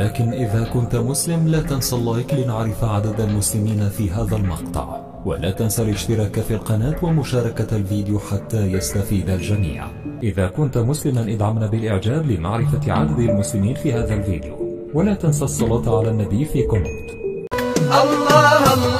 لكن إذا كنت مسلم لا تنسى ال like لنعرف عدد المسلمين في هذا المقطع. ولا تنسى الاشتراك في القناة ومشاركة الفيديو حتى يستفيد الجميع. إذا كنت مسلما ادعمنا بالإعجاب لمعرفة عدد المسلمين في هذا الفيديو. ولا تنسى الصلاة على النبي في comment. الله الله.